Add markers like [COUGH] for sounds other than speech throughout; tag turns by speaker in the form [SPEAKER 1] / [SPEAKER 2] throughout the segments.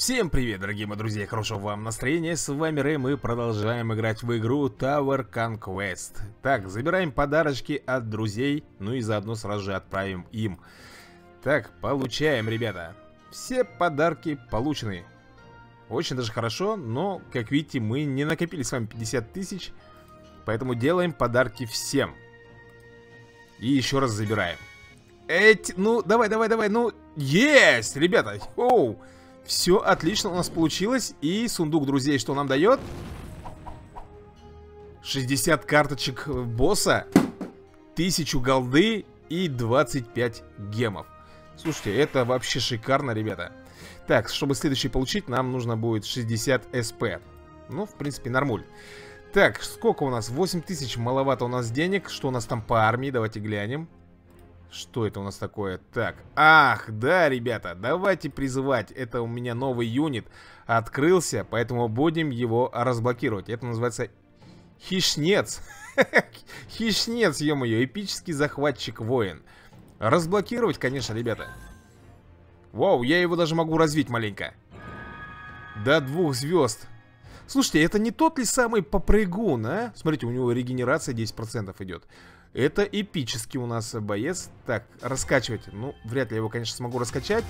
[SPEAKER 1] Всем привет, дорогие мои друзья, хорошего вам настроения, с вами Рэй, мы продолжаем играть в игру Tower Conquest. Так, забираем подарочки от друзей, ну и заодно сразу же отправим им. Так, получаем, ребята, все подарки получены. Очень даже хорошо, но, как видите, мы не накопили с вами 50 тысяч Поэтому делаем подарки всем. И еще раз забираем. Эти, ну, давай, давай, давай, ну, есть, ребята, оу все отлично у нас получилось. И сундук друзей что нам дает? 60 карточек босса, 1000 голды и 25 гемов. Слушайте, это вообще шикарно, ребята. Так, чтобы следующий получить, нам нужно будет 60 СП. Ну, в принципе, нормуль. Так, сколько у нас? 8000, маловато у нас денег. Что у нас там по армии? Давайте глянем. Что это у нас такое? Так, ах, да, ребята, давайте призывать. Это у меня новый юнит открылся, поэтому будем его разблокировать. Это называется Хищнец. [LAUGHS] Хищнец, ё-моё, эпический захватчик-воин. Разблокировать, конечно, ребята. Вау, я его даже могу развить маленько. До двух звезд. Слушайте, это не тот ли самый попрыгун, а? Смотрите, у него регенерация 10% идет. Это эпический у нас боец. Так, раскачивать. Ну, вряд ли я его, конечно, смогу раскачать.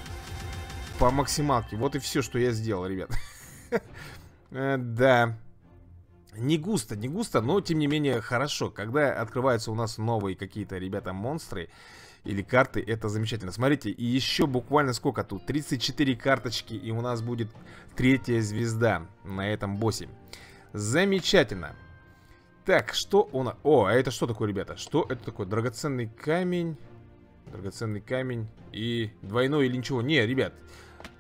[SPEAKER 1] По максималке. Вот и все, что я сделал, ребят. [LAUGHS] Э, да. Не густо, не густо, но тем не менее хорошо. Когда открываются у нас новые какие-то, ребята, монстры или карты, это замечательно. Смотрите, и еще буквально сколько тут? 34 карточки, и у нас будет третья звезда на этом боссе. Замечательно. Так, что у нас... О, а это что такое, ребята? Что это такое? Драгоценный камень. Драгоценный камень. И двойной или ничего. Не, ребят.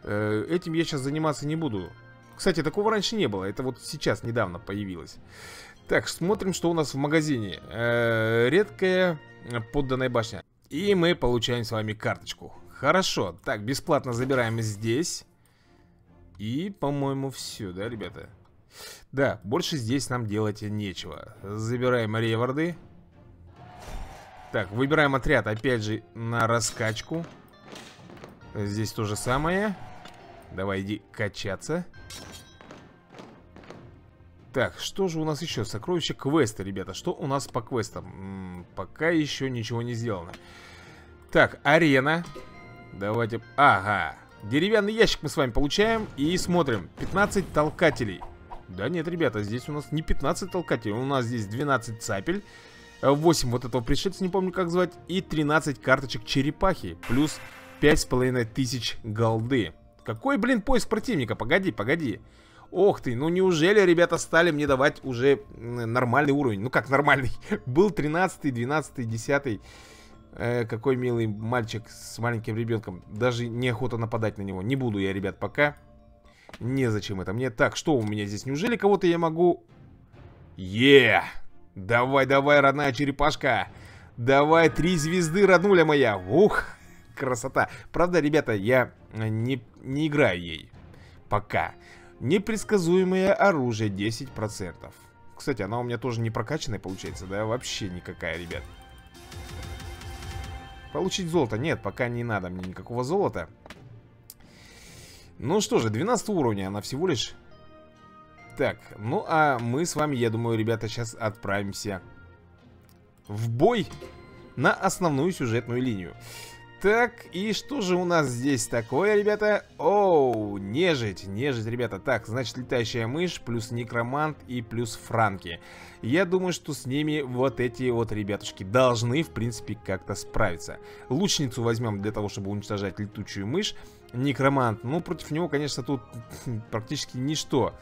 [SPEAKER 1] Э, этим я сейчас заниматься не буду. Кстати, такого раньше не было. Это вот сейчас недавно появилось. Так, смотрим, что у нас в магазине. Э, редкая подданная башня. И мы получаем с вами карточку. Хорошо. Так, бесплатно забираем здесь. И, по-моему, все, да, ребята? Да, больше здесь нам делать нечего. Забираем реварды Так, выбираем отряд опять же на раскачку. Здесь то же самое. Давай иди качаться. Так, что же у нас еще? Сокровища квеста, ребята. Что у нас по квестам? М -м, пока еще ничего не сделано. Так, арена. Давайте... Ага. Деревянный ящик мы с вами получаем И смотрим. 15 толкателей да нет, ребята, здесь у нас не 15 толкателей, у нас здесь 12 цапель, 8 вот этого пришельца, не помню как звать, и 13 карточек черепахи, плюс 5,5 тысяч голды. Какой, блин, поиск противника? Погоди, погоди. Ох ты, ну неужели ребята стали мне давать уже нормальный уровень? Ну как нормальный? [LAUGHS] Был 13, 12, 10. Э, какой милый мальчик с маленьким ребенком. Даже неохота нападать на него. Не буду я, ребят, пока. Незачем это мне. Так, что у меня здесь? Неужели кого-то я могу... Е! Давай, давай, родная черепашка! Давай, три звезды, роднуля моя! Ух! Красота! Правда, ребята, я не, не играю ей. Пока. Непредсказуемое оружие 10%. Кстати, она у меня тоже не прокачанная получается, да? Вообще никакая, ребят. Получить золото? Нет, пока не надо мне никакого золота. Ну что же, 12 уровня она всего лишь. Так, ну а мы с вами, я думаю, ребята, сейчас отправимся в бой на основную сюжетную линию. Так, и что же у нас здесь такое, ребята? Оу, нежить, нежить, ребята. Так, значит, летающая мышь, плюс некромант и плюс франки. Я думаю, что с ними вот эти вот ребятушки должны, в принципе, как-то справиться. Лучницу возьмем для того, чтобы уничтожать летучую мышь некромант. Ну, против него, конечно, тут [LAUGHS] практически ничто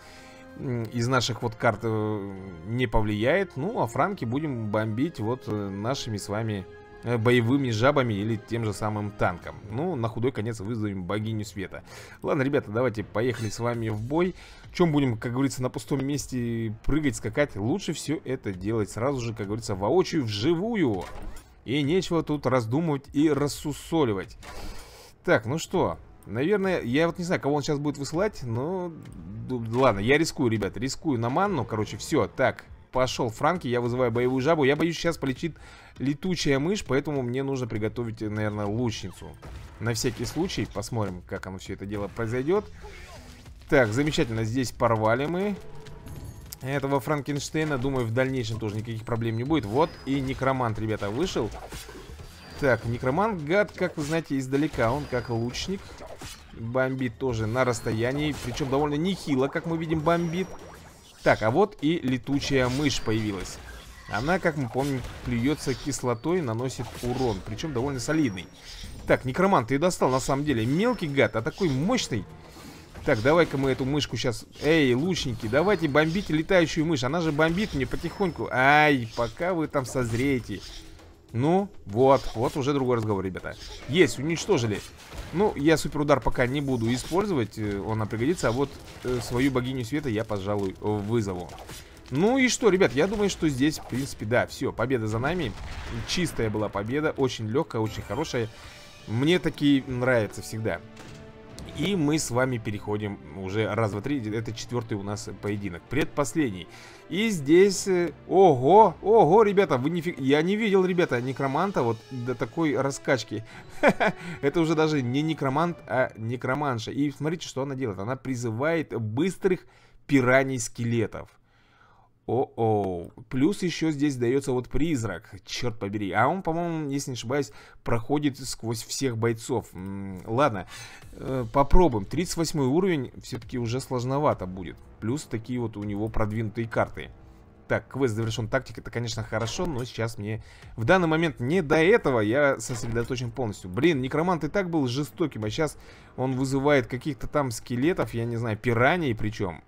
[SPEAKER 1] из наших вот карт э, не повлияет. Ну, а франки будем бомбить вот э, нашими с вами э, боевыми жабами или тем же самым танком. Ну, на худой конец вызовем богиню света. Ладно, ребята, давайте поехали с вами в бой. Чем будем, как говорится, на пустом месте прыгать, скакать? Лучше все это делать сразу же, как говорится, воочию, вживую. И нечего тут раздумывать и рассусоливать. Так, ну что, Наверное, я вот не знаю, кого он сейчас будет высылать, но... Ладно, я рискую, ребят, рискую на манну. Короче, все, так, пошел Франки, я вызываю боевую жабу. Я боюсь, сейчас полетит летучая мышь, поэтому мне нужно приготовить, наверное, лучницу. На всякий случай, посмотрим, как оно все это дело произойдет. Так, замечательно, здесь порвали мы этого Франкенштейна. Думаю, в дальнейшем тоже никаких проблем не будет. Вот и некромант, ребята, вышел. Так, некромант, гад, как вы знаете, издалека. Он как лучник. Бомбит тоже на расстоянии. Причем довольно нехило, как мы видим, бомбит. Так, а вот и летучая мышь появилась. Она, как мы помним, плюется кислотой, наносит урон. Причем довольно солидный. Так, некромант, ты достал на самом деле. Мелкий гад, а такой мощный. Так, давай-ка мы эту мышку сейчас... Эй, лучники, давайте бомбите летающую мышь. Она же бомбит мне потихоньку. Ай, пока вы там созреете. Ну, вот, вот уже другой разговор, ребята. Есть, уничтожили. Ну, я суперудар пока не буду использовать э, Он нам пригодится, а вот э, свою богиню света я, пожалуй, вызову. Ну и что, ребят, я думаю, что здесь, в принципе, да, все, победа за нами. Чистая была победа, очень легкая, очень хорошая. Мне такие нравятся всегда и мы с вами переходим уже раз, два, три. Это четвертый у нас поединок. Предпоследний. И здесь... Э, ого! Ого, ребята, вы не фиг... Я не видел, ребята, некроманта вот до такой раскачки. [LAUGHS] Это уже даже не некромант, а некроманша. И смотрите, что она делает. Она призывает быстрых пираний-скелетов. О-о. Плюс еще здесь дается вот призрак, черт побери. А он, по-моему, если не ошибаюсь, проходит сквозь всех бойцов. М -м, ладно, э, попробуем. 38 уровень все-таки уже сложновато будет. Плюс такие вот у него продвинутые карты. Так, квест завершен. Тактика, это, конечно, хорошо, но сейчас мне в данный момент не до этого. Я сосредоточен полностью. Блин, некромант и так был жестоким, а сейчас он вызывает каких-то там скелетов, я не знаю, пираний причем.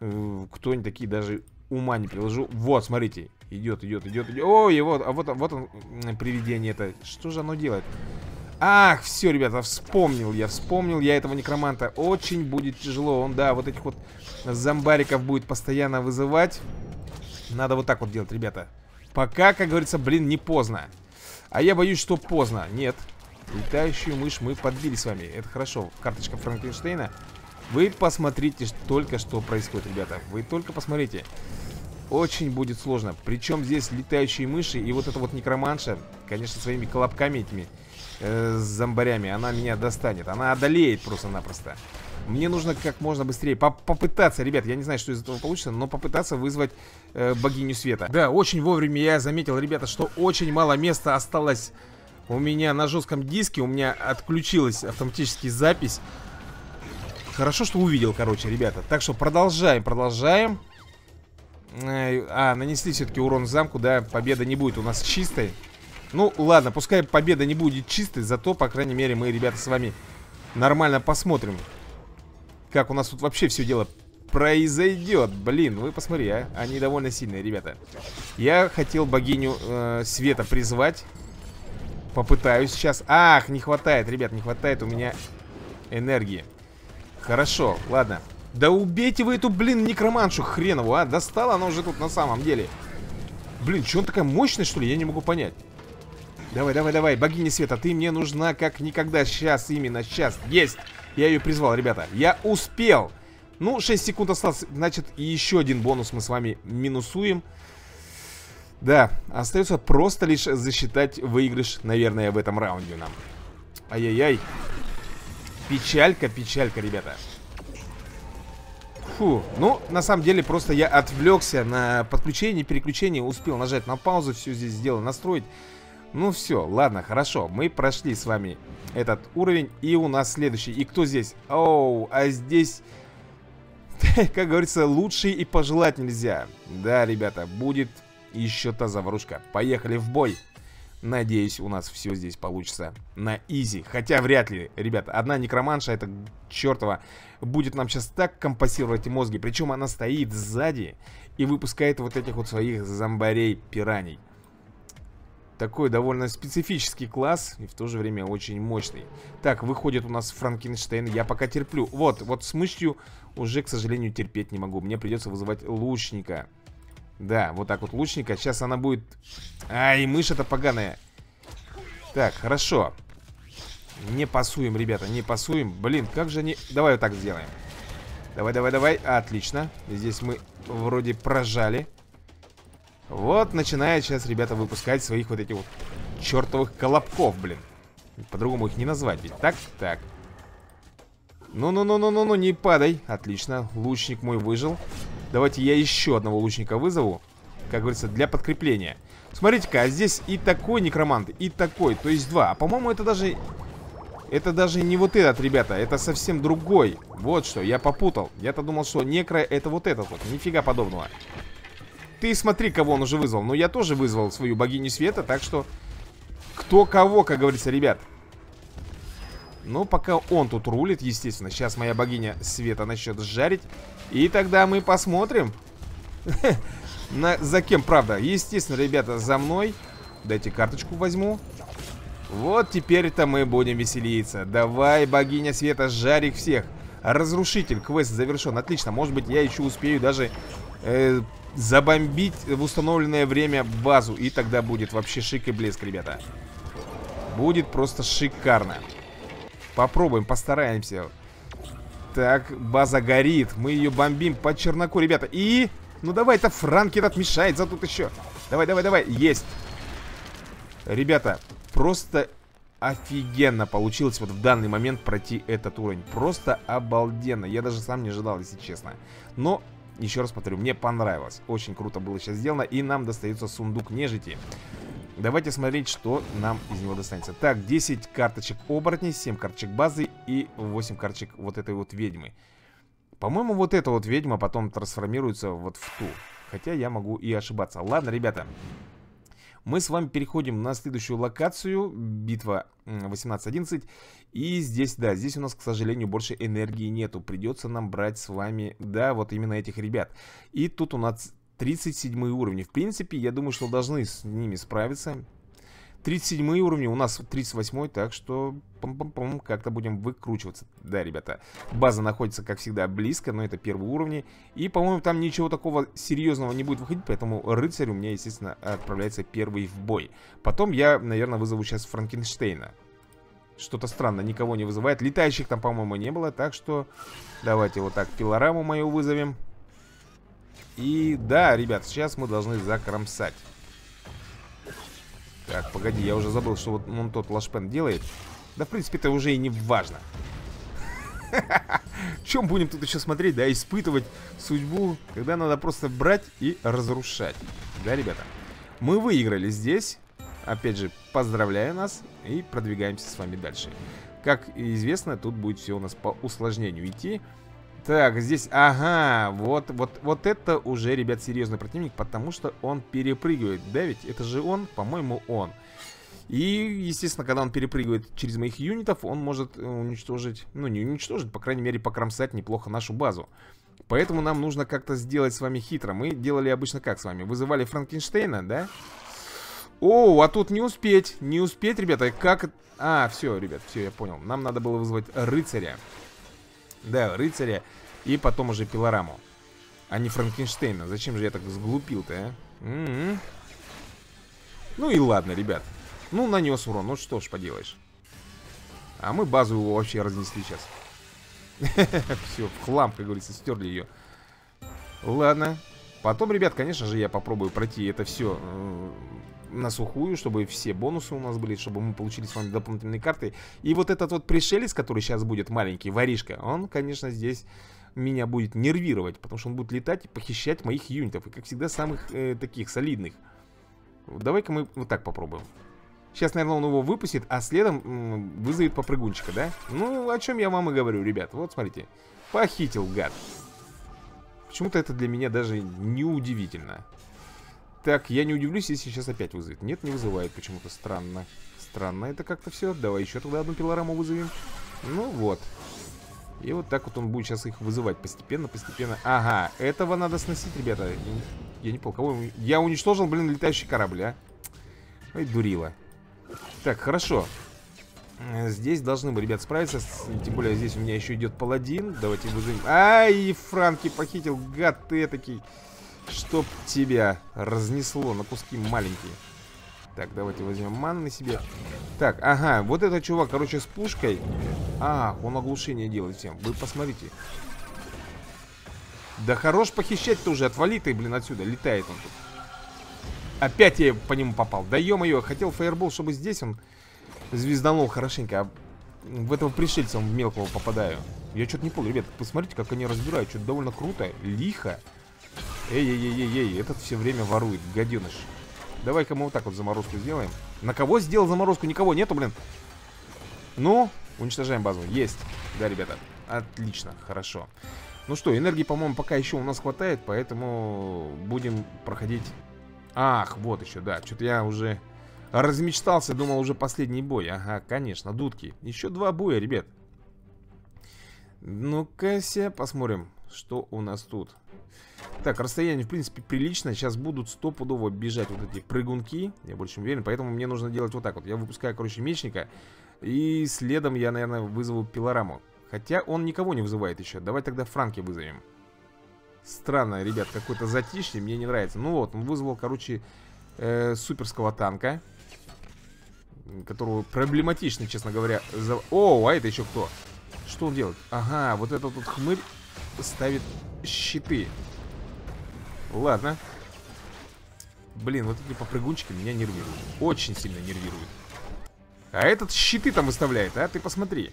[SPEAKER 1] Э, кто они такие даже ума не приложу. Вот, смотрите. Идет, идет, идет. Ой, вот, а вот, вот он, привидение это. Что же оно делает? Ах, все, ребята, вспомнил я, вспомнил я этого некроманта. Очень будет тяжело. Он, да, вот этих вот зомбариков будет постоянно вызывать. Надо вот так вот делать, ребята. Пока, как говорится, блин, не поздно. А я боюсь, что поздно. Нет. Летающую мышь мы подбили с вами. Это хорошо. Карточка Франкенштейна. Вы посмотрите только, что происходит, ребята. Вы только посмотрите. Очень будет сложно. Причем здесь летающие мыши и вот эта вот некроманша, конечно, своими колобками этими э, зомбарями, она меня достанет. Она одолеет просто-напросто. Мне нужно как можно быстрее по попытаться, ребят, я не знаю, что из этого получится, но попытаться вызвать э, богиню света. Да, очень вовремя я заметил, ребята, что очень мало места осталось у меня на жестком диске. У меня отключилась автоматически запись. Хорошо, что увидел, короче, ребята. Так что продолжаем, продолжаем. А, нанесли все-таки урон замку, да Победа не будет у нас чистой. Ну, ладно, пускай победа не будет чистой Зато, по крайней мере, мы, ребята, с вами Нормально посмотрим Как у нас тут вообще все дело произойдет Блин, вы посмотри, а Они довольно сильные, ребята. Я хотел богиню э, света призвать. Попытаюсь сейчас. Ах, не хватает, ребят, не хватает у меня энергии Хорошо, ладно. Да убейте вы эту, блин, некроманшу хренову, а. Достала она уже тут на самом деле. Блин, что он такая мощная, что ли? Я не могу понять. Давай, давай, давай, богиня света Ты мне нужна как никогда. Сейчас, именно сейчас, есть! Я ее призвал, ребята, я успел! Ну, 6 секунд осталось, значит, еще один бонус мы с вами минусуем. Да, остается просто лишь засчитать выигрыш, наверное, в этом раунде нам. Ай-яй-яй Печалька, печалька, ребята. Фу, ну, на самом деле, просто я отвлекся на подключение, переключение Успел нажать на паузу, все здесь сделал, настроить. Ну все, ладно, хорошо Мы прошли с вами этот уровень И у нас следующий, и кто здесь? Оу, а здесь... [LAUGHS] Как говорится, лучше и пожелать нельзя. Да, ребята, будет еще та заварушка. Поехали в бой Надеюсь, у нас все здесь получится на изи. Хотя вряд ли, ребята. Одна некроманша, это чертова, будет нам сейчас так компасировать мозги. Причем она стоит сзади и выпускает вот этих вот своих зомбарей-пираний. Такой довольно специфический класс и в то же время очень мощный. Так, выходит у нас Франкенштейн. Я пока терплю. Вот, вот с мышью уже, к сожалению, терпеть не могу. Мне придется вызывать лучника. Да, вот так вот лучника. Сейчас она будет... Ай, мышь это поганая. Так, хорошо. Не пасуем, ребята, не пасуем. Блин, как же они... Давай вот так сделаем. Давай, давай, давай. Отлично. Здесь мы вроде прожали. Вот начинает сейчас ребята выпускать своих вот этих вот чертовых колобков, блин. По-другому их не назвать ведь. Так, так. Ну-ну-ну-ну-ну-ну, не падай Отлично, лучник мой выжил Давайте я еще одного лучника вызову Как говорится, для подкрепления. Смотрите-ка, а здесь и такой некромант, и такой То есть два, а по-моему это даже это даже не вот этот, ребята, это совсем другой. Вот что, я попутал. Я-то думал, что некро это вот этот вот. Нифига подобного. Ты смотри, кого он уже вызвал. Ну, я тоже вызвал свою богиню света, так что Кто кого, как говорится, ребят. Ну, пока он тут рулит, естественно. Сейчас моя богиня света начнет жарить И тогда мы посмотрим [LAUGHS] на, За кем, правда Естественно, ребята, за мной Дайте карточку возьму вот теперь-то мы будем веселиться. Давай, богиня света, жарь их всех. Разрушитель, квест завершен. Отлично, может быть я еще успею даже э, забомбить в установленное время базу. И тогда будет вообще шик и блеск, ребята. Будет просто шикарно. Попробуем, постараемся. Так, база горит. Мы ее бомбим по черноку, ребята. И... Ну давай-то Франки этот мешает, за тут еще. Давай, давай, давай. Есть. Ребята, Просто офигенно получилось вот в данный момент пройти этот уровень. Просто обалденно. Я даже сам не ожидал, если честно. Но, еще раз повторю, мне понравилось. Очень круто было сейчас сделано. И нам достается сундук нежити. Давайте смотреть, что нам из него достанется. Так, 10 карточек оборотней, 7 карточек базы и 8 карточек вот этой вот ведьмы. По-моему, вот эта вот ведьма потом трансформируется вот в ту. Хотя я могу и ошибаться. Ладно, ребята, мы с вами переходим на следующую локацию, битва 18-11. И здесь, да, здесь у нас, к сожалению, больше энергии нету. Придется нам брать с вами, да, вот именно этих ребят. И тут у нас 37 уровни. В принципе, я думаю, что должны с ними справиться. 37 уровни, у нас 38 так что как-то будем выкручиваться. Да, ребята, база находится, как всегда, близко, но это первые уровни. И, по-моему, там ничего такого серьезного не будет выходить, поэтому рыцарь у меня, естественно, отправляется первый в бой. Потом я, наверное, вызову сейчас Франкенштейна. Что-то странно, никого не вызывает. Летающих там, по-моему, не было, так что давайте вот так пилораму мою вызовем. И да, ребят, сейчас мы должны закромсать. Так, погоди, я уже забыл, что вот он тот лашпен делает. Да, в принципе, это уже и не важно. [LAUGHS] Чем будем тут еще смотреть, да, испытывать судьбу, когда надо просто брать и разрушать. Да, ребята? Мы выиграли здесь. Опять же, поздравляю нас и продвигаемся с вами дальше. Как известно, тут будет все у нас по усложнению идти. Так, здесь, ага, вот, вот, вот это уже, ребят, серьезный противник, потому что он перепрыгивает. Да ведь это же он, по-моему, он. И, естественно, когда он перепрыгивает через моих юнитов, он может уничтожить, ну, не уничтожить, по крайней мере, покромсать неплохо нашу базу. Поэтому нам нужно как-то сделать с вами хитро. Мы делали обычно как с вами? Вызывали Франкенштейна, да? О, а тут не успеть, не успеть, ребята, как... А, все, ребят, все, я понял. Нам надо было вызвать рыцаря. Да, рыцаря и потом уже пилораму. А не Франкенштейна. Зачем же я так сглупил-то, а? М -м -м. Ну и ладно, ребят. Ну, нанес урон. Ну что ж поделаешь. А мы базу его вообще разнесли сейчас. [LAUGHS] Все, в хлам, как говорится, стерли ее. Ладно. Потом, ребят, конечно же, я попробую пройти это все э, на сухую, чтобы все бонусы у нас были, чтобы мы получили с вами дополнительные карты. И вот этот вот пришелец, который сейчас будет маленький, воришка, он, конечно, здесь меня будет нервировать, потому что он будет летать и похищать моих юнитов. И, как всегда, самых э, таких солидных. Давай-ка мы вот так попробуем. Сейчас, наверное, он его выпустит, а следом вызовет попрыгунчика, да? Ну, о чем я вам и говорю, ребят. Вот, смотрите. Похитил, гад. Почему-то это для меня даже не удивительно. Так, я не удивлюсь, если сейчас опять вызовет. Нет, не вызывает почему-то. Странно. Странно это как-то все. Давай еще тогда одну пилораму вызовем. Ну вот. И вот так вот он будет сейчас их вызывать постепенно, постепенно. Ага, этого надо сносить, ребята. Я не понял, кого... Я уничтожил, блин, летающий корабль, а? Ой, дурила. Так, хорошо. Здесь должны бы, ребят, справиться. Тем более здесь у меня еще идет паладин. Давайте вызовем. Ай, Франки похитил, гад ты такой. Чтоб тебя разнесло на куски маленькие. Так, давайте возьмем ман на себе. Так, ага, вот этот чувак, короче, с пушкой. Ах, он оглушение делает всем. Вы посмотрите. Да хорош похищать-то уже. Отвали ты, блин, отсюда. Летает он тут. Опять я по нему попал. Да ё-моё, хотел фаербол, чтобы здесь он звезданул хорошенько. А в этого пришельца он в мелкого попадаю. Я что-то не понял, ребят, посмотрите, как они разбирают. Что-то довольно круто, лихо. Эй-эй-эй-эй, этот все время ворует, гаденыш. Давай-ка мы вот так вот заморозку сделаем. На кого сделал заморозку? Никого нету, блин. Ну, уничтожаем базу. Есть. Да, ребята. Отлично, хорошо. Ну что, энергии, по-моему, пока еще у нас хватает, поэтому будем проходить... Ах, вот еще, да. Что-то я уже размечтался, думал, уже последний бой. Ага, конечно, дудки. Еще два боя, ребят. Ну-ка, посмотрим, что у нас тут. Так, расстояние, в принципе, прилично. Сейчас будут стопудово бежать вот эти прыгунки. Я больше уверен. Поэтому мне нужно делать вот так вот. Я выпускаю, короче, мечника. И следом я, наверное, вызову пилораму. Хотя он никого не вызывает еще. Давай тогда Франки вызовем. Странно, ребят, какое-то затишье. Мне не нравится. Ну вот, он вызвал, короче, э, суперского танка. Которого проблематично, честно говоря. За... О, а это еще кто? Что он делает? Ага, вот этот вот хмырь ставит щиты. Ладно. Блин, вот эти попрыгунчики меня нервируют. Очень сильно нервируют. А этот щиты там выставляет, а? Ты посмотри.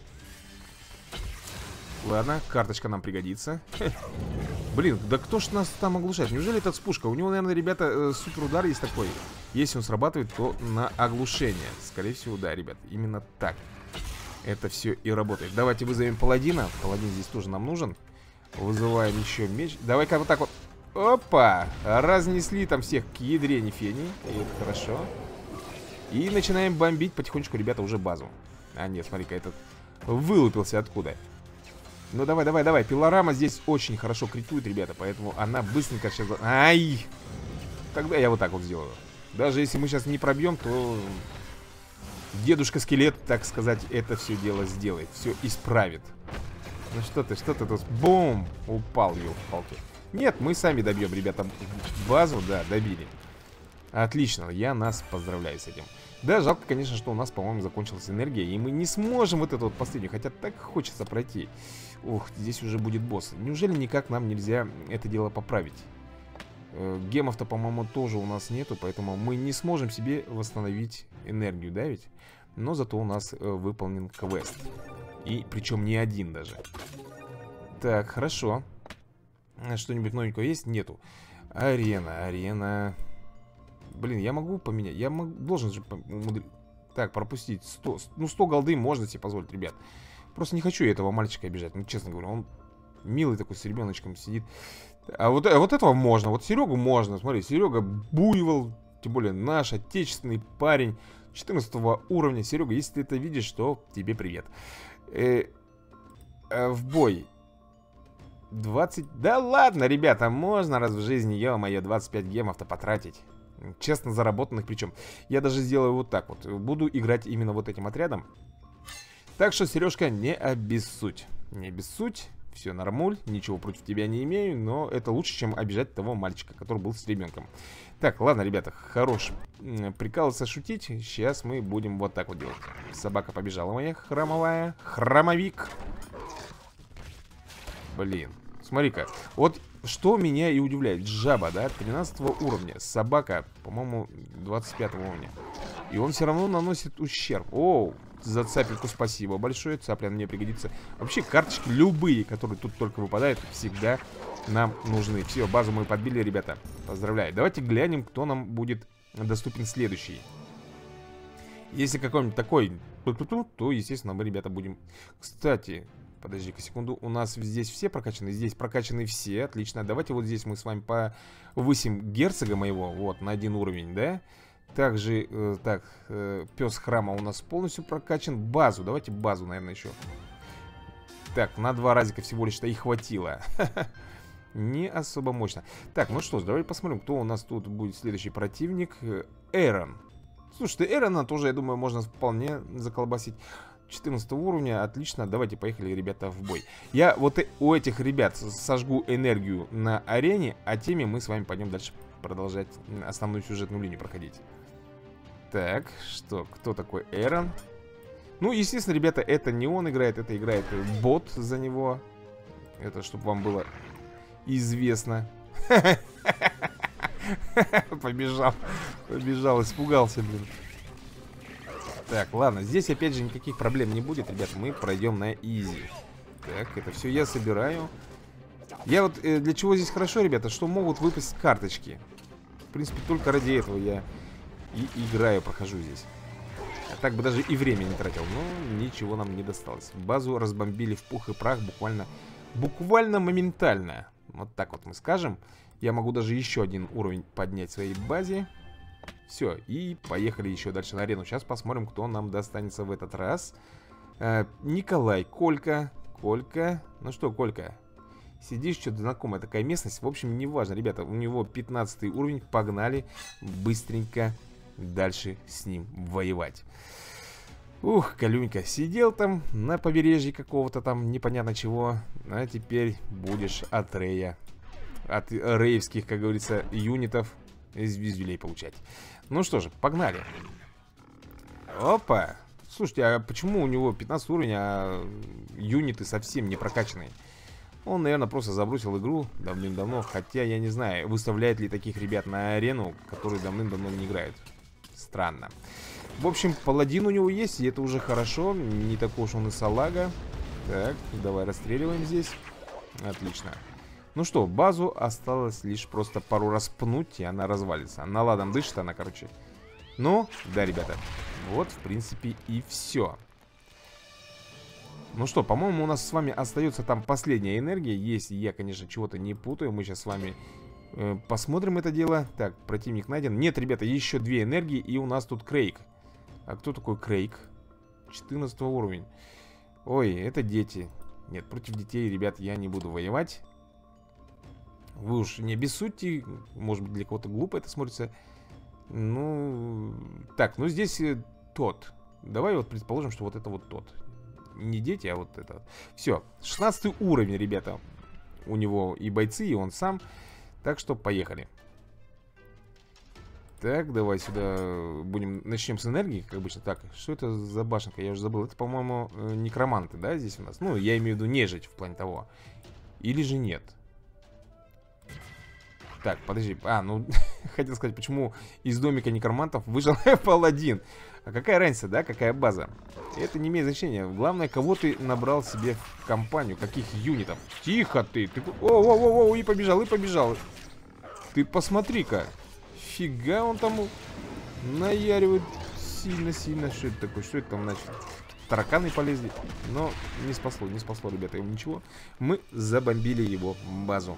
[SPEAKER 1] Ладно, карточка нам пригодится. [LAUGHS] Блин, да кто ж нас там оглушает? Неужели этот спушка? У него, наверное, ребята, э, супер удар есть такой. Если он срабатывает, то на оглушение. Скорее всего, да, ребят, именно так. Это все и работает. Давайте вызовем паладина. Паладин здесь тоже нам нужен. Вызываем еще меч. Давай-ка вот так вот Опа! Разнесли там всех к ядрене фени. И это хорошо. И начинаем бомбить потихонечку, ребята, уже базу. А нет, смотри-ка, этот вылупился откуда. Ну давай, давай, давай. Пилорама здесь очень хорошо критует, ребята, поэтому она быстренько сейчас... Ай! Тогда я вот так вот сделаю. Даже если мы сейчас не пробьем, то... Дедушка-скелет, так сказать, это все дело сделает. Все исправит. Ну что ты, что ты тут? Бум! Упал, елки-палки. Нет, мы сами добьем, ребята, базу, да, добили. Отлично, я нас поздравляю с этим. Да, жалко, конечно, что у нас, по-моему, закончилась энергия, и мы не сможем вот это вот последнюю, хотя так хочется пройти. Ух, здесь уже будет босс. Неужели никак нам нельзя это дело поправить? Э, гемов-то, по-моему, тоже у нас нету, поэтому мы не сможем себе восстановить энергию, да ведь? Но зато у нас э, выполнен квест. И причем не один даже. Так, хорошо. Э, что-нибудь новенького есть? Нету. Арена, арена. Блин, я могу поменять. Я мог... должен же. Так, пропустить 100. Ну, 100 голды можно себе позволить, ребят. Просто не хочу этого мальчика обижать. Ну, честно говоря, он милый такой с ребеночком сидит. А вот, а вот этого можно. Вот Серегу можно. Смотри, Серега буйвол. Тем более наш отечественный парень 14 уровня. Серега, если ты это видишь, то тебе привет. Э, э, в бой. 20... Да ладно, ребята, можно раз в жизни, ё-моё, 25 гемов-то потратить. Честно заработанных причем. Я даже сделаю вот так вот. Буду играть именно вот этим отрядом. Так что, Сережка, не обессудь. Не обессудь. Все нормуль, ничего против тебя не имею, но это лучше, чем обижать того мальчика, который был с ребенком. Так, ладно, ребята, хорош прикалываться, шутить. Сейчас мы будем вот так вот делать. Собака побежала моя хромовая. Хромовик. Блин, Смотри-ка, вот что меня и удивляет. Жаба, да, 13 уровня. Собака, по-моему, 25 уровня. И он все равно наносит ущерб. Оу, за цапельку спасибо большое. Цапля мне пригодится. Вообще, карточки любые, которые тут только выпадают, всегда нам нужны. Все, базу мы подбили, ребята. Поздравляю. Давайте глянем, кто нам будет доступен следующий. Если какой-нибудь такой, то, естественно, мы, ребята, будем... Кстати, Подожди-ка секунду. У нас здесь все прокачаны? Здесь прокачаны все. Отлично. Давайте вот здесь мы с вами повысим герцога моего. Вот, на один уровень, да? Также, э, так, э, пес храма у нас полностью прокачан. Базу. Давайте базу, наверное, еще. Так, на два разика всего лишь-то и хватило. [LAUGHS] Не особо мощно. Так, ну что ж, давай посмотрим, кто у нас тут будет следующий противник. Эрон. Слушайте, Эрона тоже, я думаю, можно вполне заколбасить. 14 уровня, отлично, давайте поехали, ребята, в бой. Я вот у этих ребят сожгу энергию на арене, а теми мы с вами пойдем дальше продолжать основную сюжетную линию проходить. Так, что, кто такой Эрон? Ну, естественно, ребята, это не он играет, это играет бот за него. Это, чтобы вам было известно. [LAUGHS] Побежал, побежал, испугался, блин так, ладно, здесь опять же никаких проблем не будет, ребят, мы пройдем на изи. Так, это все я собираю. Я вот э, для чего здесь хорошо, ребята, что могут выпасть карточки. В принципе, только ради этого я и играю, прохожу здесь. А так бы даже и время не тратил, но ничего нам не досталось. Базу разбомбили в пух и прах буквально, буквально моментально. Вот так вот мы скажем. Я могу даже еще один уровень поднять своей базе. Все, и поехали еще дальше на арену. Сейчас посмотрим, кто нам достанется в этот раз. Э, Николай, Колька, Колька. Ну что, Колька, Сидишь, что-то знакомая такая местность. В общем, неважно, ребята, у него 15 уровень. Погнали быстренько дальше с ним воевать. Ух, Калюнька, сидел там на побережье какого-то там непонятно чего. А теперь будешь от Рея. От рейвских, как говорится, юнитов из визюлей получать. Ну что же, погнали. Опа. Слушайте, а почему у него 15 уровень, а юниты совсем не прокачанные? Он, наверное, просто забросил игру давным-давно Хотя я не знаю, выставляет ли таких ребят на арену Которые давным-давно не играют Странно В общем, паладин у него есть, и это уже хорошо Не такой уж он и салага Так, давай расстреливаем здесь Отлично Ну что, базу осталось лишь просто пару раз пнуть И она развалится. На ладом дышит она, короче. Ну, да, ребята Вот, в принципе, и все ну что, по-моему, у нас с вами остается там последняя энергия. Если я, конечно, чего-то не путаю Мы сейчас с вами э, посмотрим это дело. Так, противник найден. Нет, ребята, еще две энергии И у нас тут Крейг. А кто такой Крейг? 14 уровень Ой, это дети. Нет, против детей, ребят, я не буду воевать Вы уж не обессудьте Может быть, для кого-то глупо это смотрится Ну... Так, ну здесь э, тот Давай вот предположим, что вот это вот тот не дети, а вот это. Все, 16 уровень, ребята. У него и бойцы, и он сам. Так что поехали. Так, давай сюда будем... Начнем с энергии, как обычно. Так, что это за башенка? Я уже забыл. Это, по-моему, э, некроманты, да, здесь у нас? Ну, я имею в виду нежить в плане того. Или же нет? Так, подожди. А, ну, [LAUGHS] хотел сказать, почему из домика некромантов выжил паладин. [LAUGHS] А какая разница, да, какая база? Это не имеет значения. Главное, кого ты набрал себе в компанию, каких юнитов. Тихо ты. ты... О, о, о, о, и побежал, и побежал. Ты посмотри-ка. Фига он там наяривает сильно-сильно. Что это такое? Что это там значит? Тараканы полезли. Но не спасло, не спасло, ребята, его ничего. Мы забомбили его базу.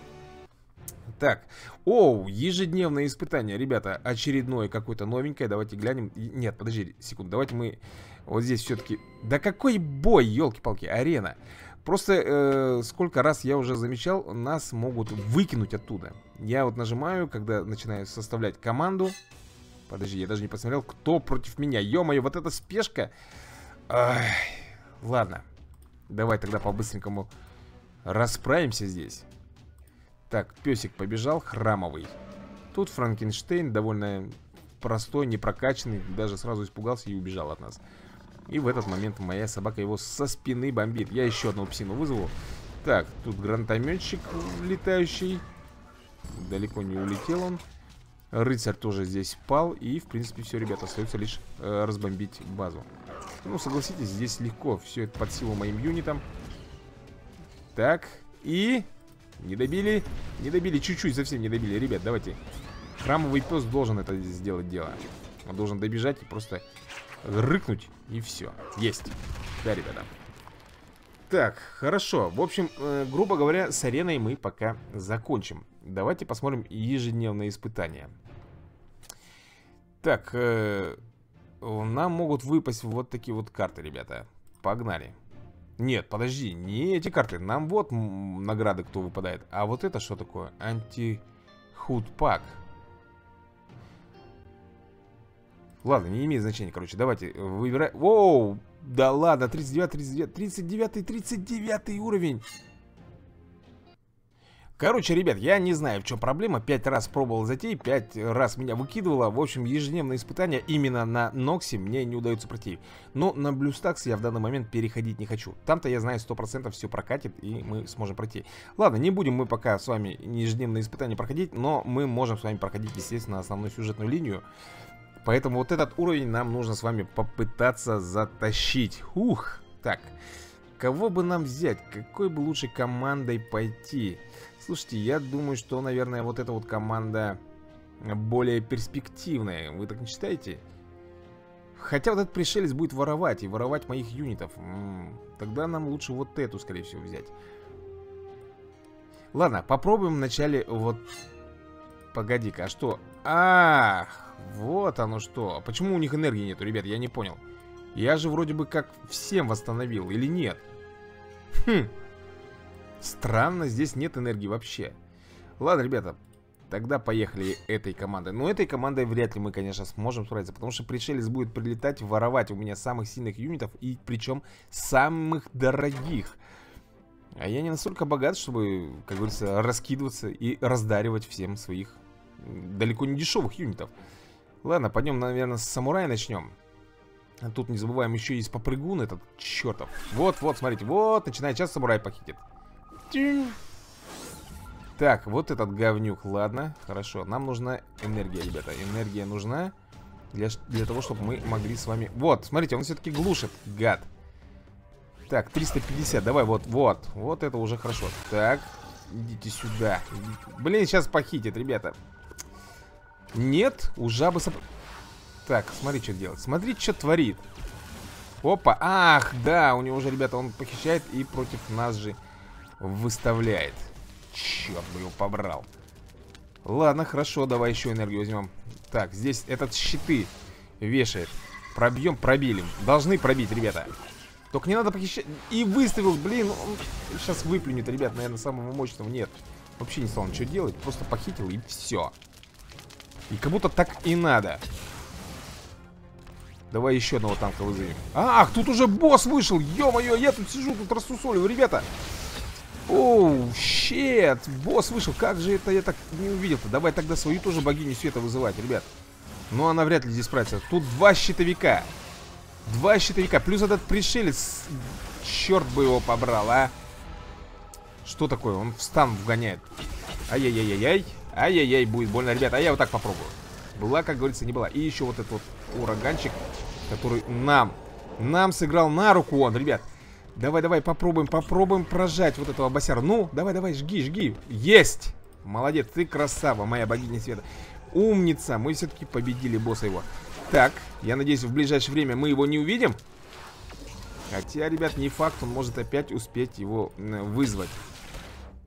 [SPEAKER 1] Так, оу, ежедневное испытание, ребята, очередное какое-то новенькое, давайте глянем. Нет, подожди секунду, давайте мы вот здесь все-таки... Да какой бой, елки-палки, арена. Просто э, сколько раз я уже замечал, нас могут выкинуть оттуда. Я вот нажимаю, когда начинаю составлять команду. Подожди, я даже не посмотрел, кто против меня. Ё-моё, вот эта спешка. Ай, ладно, давай тогда по-быстренькому расправимся здесь. Так, песик побежал, храмовый. Тут Франкенштейн довольно простой, непрокачанный Даже сразу испугался и убежал от нас. И в этот момент моя собака его со спины бомбит. Я еще одного псину вызову. Так, тут гранатометчик летающий. Далеко не улетел он. Рыцарь тоже здесь пал И, в принципе, все, ребята, остается лишь э, разбомбить базу. Ну, согласитесь, здесь легко Все это под силу моим юнитам. Так, и не добили? Не добили, чуть-чуть совсем не добили. Ребят, давайте. Храмовый пес должен это сделать дело. Он должен добежать и просто рыкнуть И все, есть. Да, ребята. Так, хорошо. В общем, э, грубо говоря, с ареной мы пока закончим. Давайте посмотрим ежедневные испытания. Так, э, нам могут выпасть вот такие вот карты, ребята. Погнали нет, подожди, не эти карты. Нам вот награды, кто выпадает. А вот это что такое? Анти-худ пак. Ладно, не имеет значения, короче. Давайте выбираем. Воу! Да ладно, 39, 39, 39, 39 уровень. Короче, ребят, я не знаю, в чем проблема. Пять раз пробовал зайти, пять раз меня выкидывало. В общем, ежедневные испытания именно на Ноксе мне не удается пройти. Но на Блюстакс я в данный момент переходить не хочу. Там-то я знаю, 100% все прокатит, и мы сможем пройти. Ладно, не будем мы пока с вами ежедневные испытания проходить, но мы можем с вами проходить, естественно, основную сюжетную линию. Поэтому вот этот уровень нам нужно с вами попытаться затащить. Ух, так... кого бы нам взять? Какой бы лучшей командой пойти? Слушайте, я думаю, что, наверное, вот эта вот команда более перспективная. Вы так не считаете? Хотя вот этот пришелец будет воровать, и воровать моих юнитов. М -м, тогда нам лучше вот эту, скорее всего, взять. Ладно, попробуем вначале вот... Погоди-ка, а что? Ах, вот оно что. Почему у них энергии нету, ребят, я не понял. Я же вроде бы как всем восстановил, или нет? Хм. Странно, здесь нет энергии вообще. Ладно, ребята, Тогда поехали этой командой. Но этой командой вряд ли мы, конечно, сможем справиться. Потому что пришелец будет прилетать, воровать у меня самых сильных юнитов. И причем самых дорогих. А я не настолько богат, чтобы, как говорится, раскидываться и раздаривать всем своих далеко не дешевых юнитов. Ладно, пойдем, наверное, с самурая начнем. А тут не забываем, еще есть попрыгун этот чертов. Вот, вот, смотрите, вот, начинает сейчас самурай похитит. Так, вот этот говнюк, ладно, хорошо. Нам нужна энергия, ребята. Энергия нужна для, для того, чтобы мы могли с вами... Вот, смотрите, он все-таки глушит, гад. Так, 350, давай, вот, вот. Вот это уже хорошо. Так, идите сюда. Блин, сейчас похитит, ребята. Нет, у жабы... Соп... Так, смотри, что делать. Смотри, что творит. Опа, ах, да, у него уже, ребята, он похищает и против нас же выставляет Черт бы его побрал. Ладно, хорошо, давай еще энергию возьмем. Так, здесь этот щиты вешает. Пробьем, пробили. Должны пробить, ребята. Только не надо похищать. И выставил, блин, он сейчас выплюнет, ребят, наверное, самого мощного. Нет, вообще не стал ничего делать. Просто похитил и все. И как будто так и надо. Давай еще одного танка вызовем. Ах, тут уже босс вышел. Ё-моё, я тут сижу, тут рассусолю. Ребята, Оу, щет, босс вышел, как же это я так не увидел-то? Давай тогда свою тоже богиню света вызывать, ребят. Но она вряд ли здесь справится. Тут два щитовика. Два щитовика, плюс этот пришелец. Черт бы его побрал, а. Что такое? Он в стан вгоняет. Ай-яй-яй-яй-яй. Ай-яй-яй, будет больно, ребят. А я вот так попробую. Была, как говорится, не была. И еще вот этот вот ураганчик, который нам, нам сыграл на руку он, ребят. Давай, давай, попробуем, попробуем прожать вот этого босяра. Ну, давай, давай, жги, жги. Есть! Молодец, ты красава, моя богиня света. Умница, мы все-таки победили босса его. Так, я надеюсь, в ближайшее время мы его не увидим. Хотя, ребят, не факт, он может опять успеть его вызвать.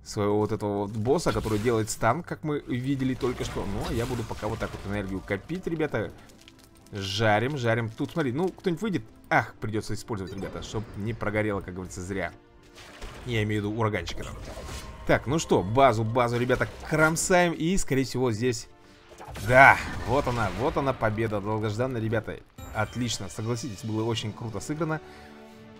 [SPEAKER 1] Своего вот этого вот босса, который делает стан, как мы видели только что. Ну, а я буду пока вот так вот энергию копить, ребята. Жарим, жарим. Тут, смотри, ну, кто-нибудь выйдет? Ах, придется использовать, ребята, чтобы не прогорело, как говорится, зря. Я имею в виду ураганчика. Так, ну что, базу, базу, ребята, кромсаем. И, скорее всего, здесь... Да, вот она, вот она победа долгожданная, ребята. Отлично, согласитесь, было очень круто сыграно.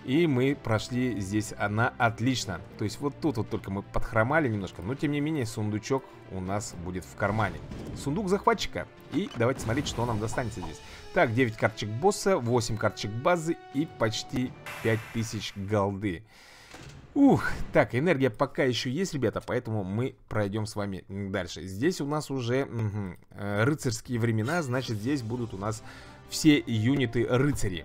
[SPEAKER 1] И мы прошли здесь она отлично. То есть вот тут вот только мы подхромали немножко. Но тем не менее сундучок у нас будет в кармане. Сундук захватчика. И давайте смотреть, что нам достанется здесь. Так, 9 карточек босса, 8 карточек базы и почти 5000 голды. Ух, так, энергия пока еще есть, ребята, поэтому мы пройдем с вами дальше. Здесь у нас уже угу, рыцарские времена, значит здесь будут у нас все юниты рыцари.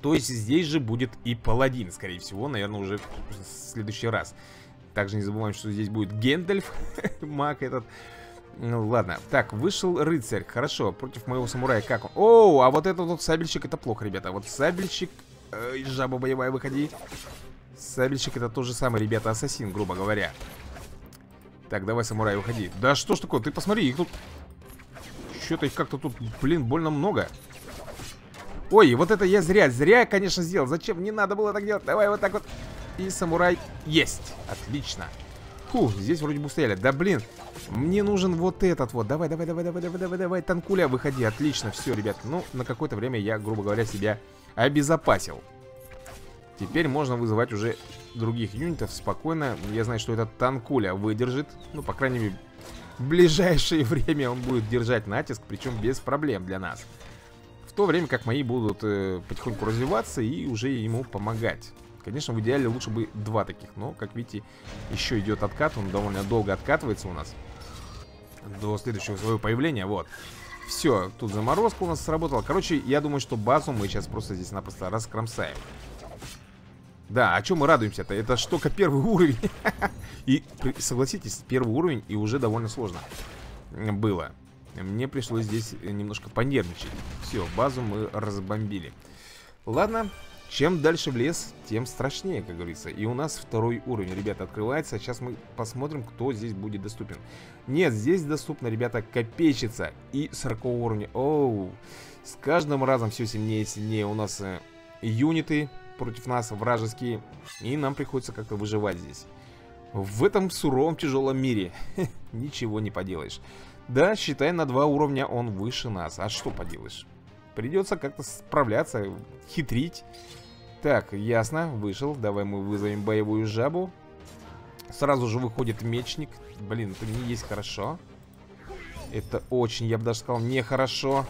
[SPEAKER 1] То есть здесь же будет и паладин, скорее всего, наверное, уже в следующий раз. Также не забываем, что здесь будет Гендальф, [LAUGHS] маг этот. Ну ладно, так, вышел рыцарь, хорошо, против моего самурая, как он? Оу, а вот этот вот сабельщик, это плохо, ребята, вот сабельщик, э, жаба боевая, выходи. Сабельщик это тот же самый, ребята, ассасин, грубо говоря. Так, давай, самурай, выходи. Да что ж такое, ты посмотри, их тут... Что-то их как-то тут, блин, больно много. Ой, вот это я зря, зря, конечно, сделал. Зачем? Не надо было так делать. Давай вот так вот. И самурай есть. Отлично. Фу, здесь вроде бы стояли. Да блин, мне нужен вот этот вот. Давай, давай, давай, давай, давай, давай, давай. Танкуля, выходи. Отлично, все, ребят. Ну, на какое-то время я, грубо говоря, себя обезопасил. Теперь можно вызывать уже других юнитов спокойно. Я знаю, что этот танкуля выдержит. Ну, по крайней мере, в ближайшее [LAUGHS] время он будет держать натиск, причем без проблем для нас то время как мои будут э, потихоньку развиваться и уже ему помогать. Конечно, в идеале лучше бы два таких, но, как видите, еще идет откат, он довольно долго откатывается у нас до следующего своего появления, вот. Все, тут заморозка у нас сработала. Короче, я думаю, что базу мы сейчас просто здесь-напросто раскромсаем. Да, о чем мы радуемся-то? Это ж только первый [LAUGHS] уровень. И, согласитесь, первый уровень и уже довольно сложно было. Мне пришлось здесь немножко понервничать. Все, базу мы разбомбили. Ладно, чем дальше в лес, тем страшнее, как говорится. И у нас второй уровень, ребята, открывается. Сейчас мы посмотрим, кто здесь будет доступен. Нет, здесь доступна, ребята, копейщица и 40 уровня. Оу, с каждым разом все сильнее и сильнее у нас э, юниты против нас, вражеские. И нам приходится как-то выживать здесь. В этом суровом, тяжелом мире. [LAUGHS] Ничего не поделаешь. Да, считай, на два уровня он выше нас. А что поделаешь? Придется как-то справляться, хитрить. Так, ясно, вышел. Давай мы вызовем боевую жабу. Сразу же выходит мечник. Блин, это не есть хорошо. Это очень, я бы даже сказал, нехорошо.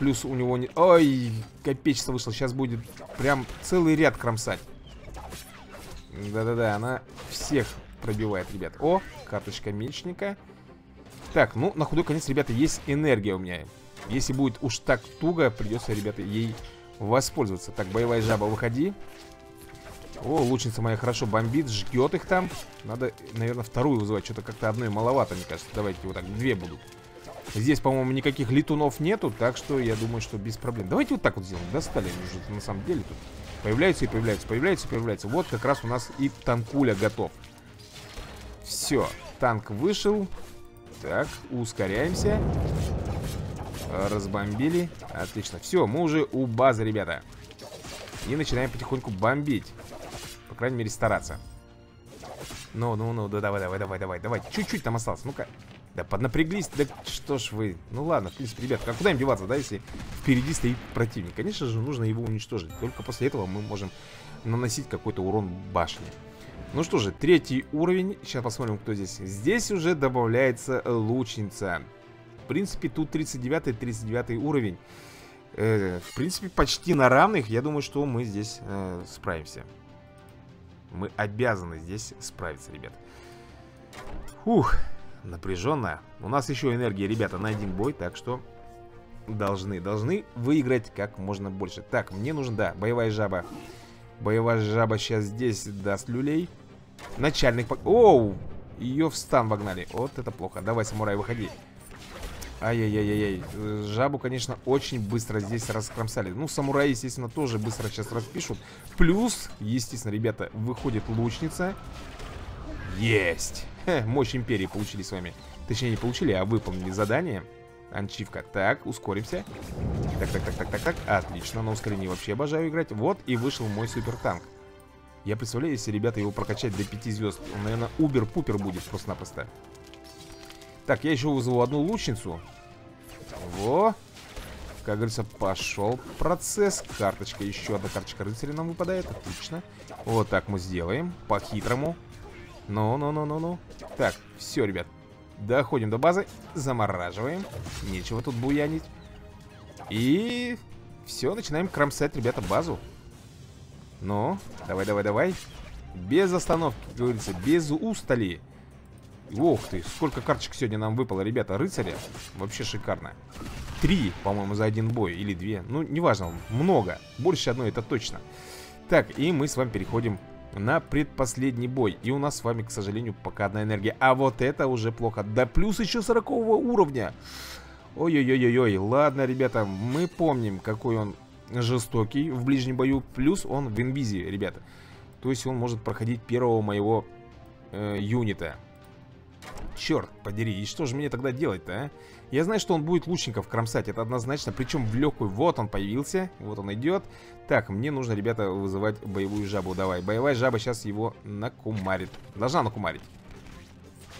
[SPEAKER 1] Плюс у него не... Ой, копеечство вышло. Сейчас будет прям целый ряд кромсать. Да-да-да, она всех пробивает, ребят. О, карточка мечника. Так, ну, на худой конец, ребята, есть энергия у меня. Если будет уж так туго, придется, ребята, ей воспользоваться. Так, боевая жаба, выходи. О, лучница моя хорошо бомбит, жгет их там. Надо, наверное, вторую вызывать. Что-то как-то одной маловато, мне кажется. Давайте вот так, две будут. Здесь, по-моему, никаких летунов нету, так что я думаю, что без проблем. Давайте вот так вот сделаем. Достали уже на самом деле тут. Появляются и появляются, появляются и появляются. Вот как раз у нас и танкуля готов. Все, танк вышел. Так, ускоряемся. Разбомбили. Отлично. Все, мы уже у базы, ребята. И начинаем потихоньку бомбить. По крайней мере, стараться. Ну, ну, ну, да давай, давай, давай, давай, давай. Чуть-чуть там осталось. Ну-ка. Да поднапряглись, да что ж вы. Ну ладно, в принципе, ребят, как куда им деваться, да, если впереди стоит противник. Конечно же, нужно его уничтожить. Только после этого мы можем наносить какой-то урон башне. Ну что же, третий уровень. Сейчас посмотрим, кто здесь. Здесь уже добавляется лучница. В принципе, тут 39 39 уровень. Э, в принципе, почти на равных. Я думаю, что мы здесь э, справимся. Мы обязаны здесь справиться, ребят. Ух, напряженно. У нас еще энергия, ребята, на один бой, так что должны, должны выиграть как можно больше. Так, мне нужен, да, боевая жаба. Боевая жаба сейчас здесь даст люлей. Начальник... Оу! Ее в стан вогнали. Вот это плохо. Давай, самурай, выходи. Ай-яй-яй-яй. Жабу, конечно, очень быстро здесь раскромсали. Ну, самураи, естественно, тоже быстро сейчас распишут. Плюс, естественно, ребята, выходит лучница. Есть! Хе, мощь империи получили с вами. Точнее, не получили, а выполнили задание. Анчивка. Так, ускоримся. Так, так, так, так, так, так. Отлично, на ускорении вообще обожаю играть. Вот и вышел мой супер танк. Я представляю, если ребята его прокачать до 5 звезд, он, наверное, убер-пупер будет просто-напросто. Так, я еще вызову одну лучницу. Во. Как говорится, пошел процесс. Карточка, еще одна карточка рыцаря нам выпадает. Отлично. Вот так мы сделаем. По-хитрому. Ну-ну-ну-ну-ну. Так, все, ребят. Доходим до базы. Замораживаем. Нечего тут буянить. И... Все, начинаем кромсать, ребята, базу. Ну, давай, давай, давай. Без остановки, как говорится, без устали. Ох ты, сколько карточек сегодня нам выпало, ребята, рыцаря. Вообще шикарно. Три, по-моему, за один бой, или две. Ну, неважно, много. Больше одной, это точно. Так, и мы с вами переходим на предпоследний бой. И у нас с вами, к сожалению, пока одна энергия. А вот это уже плохо. Да плюс еще 40 уровня. Ой-ой-ой-ой-ой. Ладно, ребята, мы помним, какой он жестокий в ближнем бою. Плюс он в инвизе, ребята. То есть он может проходить первого моего э, юнита. Черт подери, и что же мне тогда делать-то, а? Я знаю, что он будет лучников кромсать, это однозначно, причем в легкую. Вот он появился, вот он идет. Так, мне нужно, ребята, вызывать боевую жабу. Давай, боевая жаба сейчас его накумарит. Должна накумарить.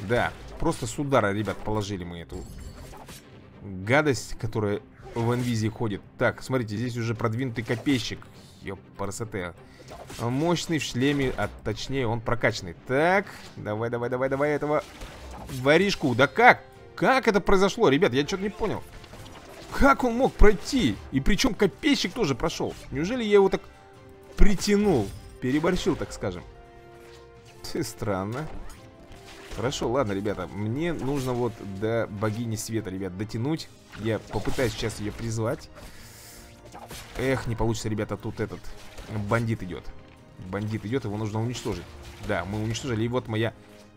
[SPEAKER 1] Да, просто с удара, ребят, положили мы эту гадость, которая в инвизии ходит. Так, смотрите, здесь уже продвинутый копейщик. Ёпарасоте. Мощный в шлеме, а точнее он прокачанный. Так, давай, давай, давай, давай этого воришку. Да как? Как это произошло, ребят? Я что-то не понял. Как он мог пройти? И причем копейщик тоже прошел. Неужели я его так притянул? Переборщил, так скажем. Ты странно. Хорошо, ладно, ребята, мне нужно вот до богини света, ребят, дотянуть. Я попытаюсь сейчас ее призвать. Эх, не получится, ребята, тут этот бандит идет. Бандит идет, его нужно уничтожить Да, мы уничтожили, и вот моя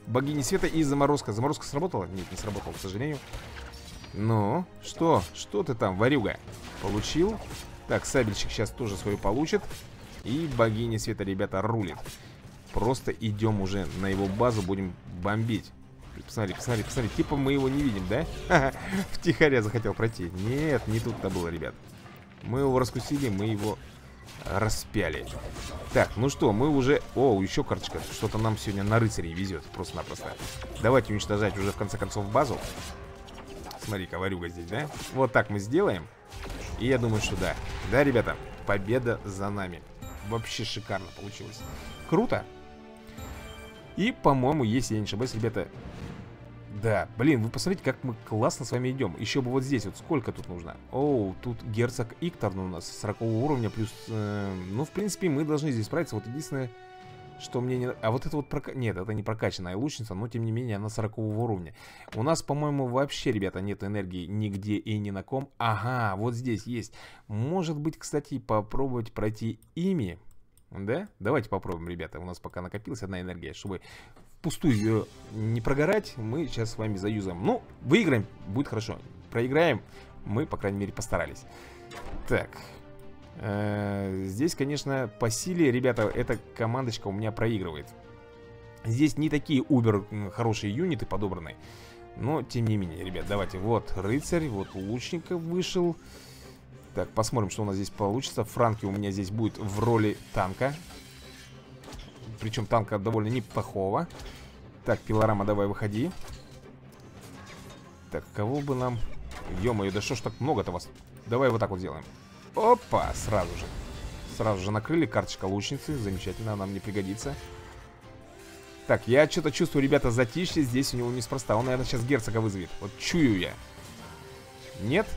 [SPEAKER 1] богиня света и заморозка. Заморозка сработала? Нет, не сработала, к сожалению. Ну, что? Что ты там, варюга? Получил? Так, сабельщик сейчас тоже свою получит. И богиня света, ребята, рулит. Просто идем уже на его базу, будем бомбить. Посмотри, посмотри, посмотри. Типа мы его не видим, да? Втихаря захотел пройти. Нет, не тут-то было, ребят. Мы его раскусили, мы его распяли. Так, ну что, мы уже... О, еще карточка. Что-то нам сегодня на рыцарей везет Просто-напросто. Давайте уничтожать уже в конце концов базу. Смотри-ка, варюга здесь, да? Вот так мы сделаем. И я думаю, что да. Да, ребята, победа за нами. Вообще шикарно получилось. Круто. И, по-моему, если я не ошибаюсь, ребята да, блин, вы посмотрите, как мы классно с вами идем. Еще бы вот здесь, вот сколько тут нужно? Оу, тут герцог Икторн у нас 40 уровня плюс... Э, ну, в принципе, мы должны здесь справиться. Вот единственное, что мне не... А вот это вот... Прока... Нет, это не прокачанная лучница Но, тем не менее, она 40 уровня. У нас, по-моему, вообще, ребята, нет энергии Нигде и ни на ком. Ага, вот здесь есть. Может быть, кстати, попробовать пройти ими? Да? Давайте попробуем, ребята. У нас пока накопилась одна энергия, чтобы впустую ее не прогорать, мы сейчас с вами заюзаем. Ну, выиграем, будет хорошо. Проиграем, мы, по крайней мере, постарались. Так. Э здесь, конечно, по силе, ребята, эта командочка у меня проигрывает. Здесь не такие убер хорошие юниты подобраны. Но, тем не менее, ребят, давайте. Вот рыцарь, вот лучника вышел. Так, посмотрим, что у нас здесь получится. Франки у меня здесь будет в роли танка. Причем танка довольно неплохого. Так, пилорама, давай выходи. Так, кого бы нам... Ё-моё, да что ж так много-то вас? Давай вот так вот сделаем. Опа, сразу же. Сразу же накрыли. Карточка лучницы. Замечательно, она мне пригодится. Так, я что-то чувствую, ребята, затишье здесь у него неспроста. Он, наверное, сейчас герцога вызовет. Вот чую я. Нет?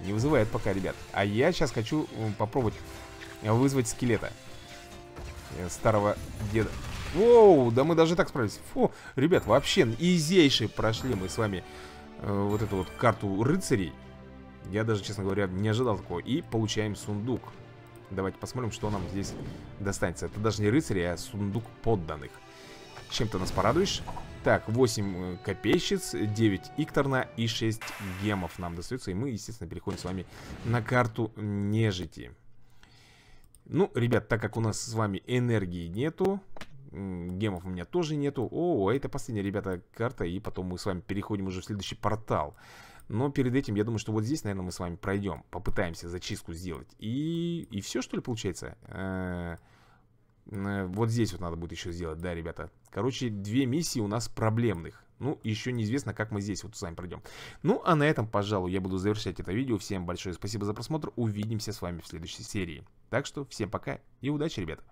[SPEAKER 1] Не вызывает пока, ребят. А я сейчас хочу попробовать вызвать скелета. Э, старого деда. Воу, да мы даже так справились. Фу, ребят, вообще изейшие прошли мы с вами э, вот эту вот карту рыцарей. Я даже, честно говоря, не ожидал такого. И получаем сундук. Давайте посмотрим, что нам здесь достанется. Это даже не рыцари, а сундук подданных. Чем ты нас порадуешь? Так, 8 э, копейщиц, 9 Икторна и 6 гемов нам достается. И мы, естественно, переходим с вами на карту нежити. Ну, ребят, так как у нас с вами энергии нету, гемов у меня тоже нету. О, это последняя, ребята, карта, и потом мы с вами переходим уже в следующий портал. Но перед этим, я думаю, что вот здесь, наверное, мы с вами пройдем, попытаемся зачистку сделать. И, и все, что ли, получается? Э -э вот здесь вот надо будет еще сделать, да, ребята. Короче, две миссии у нас проблемных. Ну, еще неизвестно, как мы здесь вот с вами пройдем. Ну, а на этом, пожалуй, я буду завершать это видео. Всем большое спасибо за просмотр. Увидимся с вами в следующей серии. Так что всем пока и удачи, ребята.